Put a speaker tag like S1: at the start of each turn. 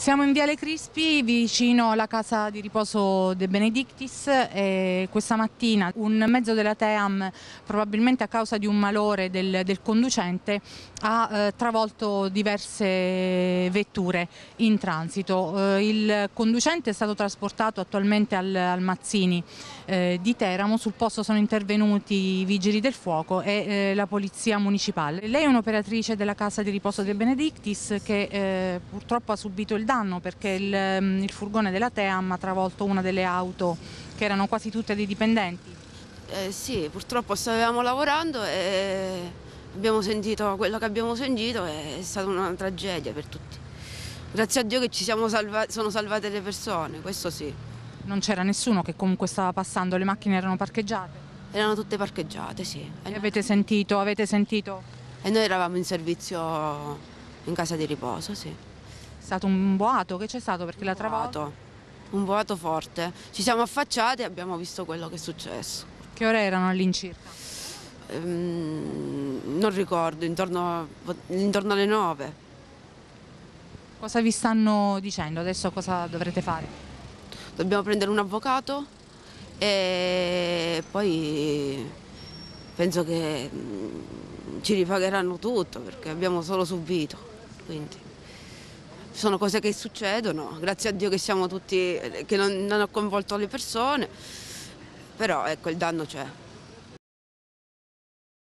S1: Siamo in Viale Crispi vicino alla casa di riposo De Benedictis e questa mattina un mezzo della TEAM probabilmente a causa di un malore del, del conducente ha eh, travolto diverse vetture in transito. Eh, il conducente è stato trasportato attualmente al, al Mazzini eh, di Teramo, sul posto sono intervenuti i vigili del fuoco e eh, la polizia municipale. Lei è un'operatrice della casa di riposo De Benedictis che eh, purtroppo ha subito il danno perché il, mm, il, furgone della Team ha travolto una delle auto che erano quasi tutte dei dipendenti.
S2: Eh, sì, purtroppo stavamo lavorando e abbiamo sentito quello che abbiamo sentito e è stata una tragedia per tutti. Grazie a Dio che ci siamo salvati, sono salvate le persone, questo sì.
S1: Non c'era nessuno che comunque stava passando, le macchine erano parcheggiate?
S2: Erano tutte parcheggiate, sì.
S1: E avete sentito, avete sentito?
S2: E noi eravamo in servizio in casa di riposo, sì.
S1: È stato un boato, che c'è stato perché un la travolto?
S2: Un boato forte. Ci siamo affacciati e abbiamo visto quello che è successo.
S1: Che ore erano all'incirca?
S2: Ehm, non ricordo, intorno, intorno alle nove.
S1: Cosa vi stanno dicendo? Adesso cosa dovrete fare?
S2: Dobbiamo prendere un avvocato e poi penso che mm, ci ripagheranno tutto perché abbiamo solo subito. Quindi sono cose che succedono, grazie a Dio che siamo tutti, che non, non ho coinvolto le persone, però ecco il danno c'è.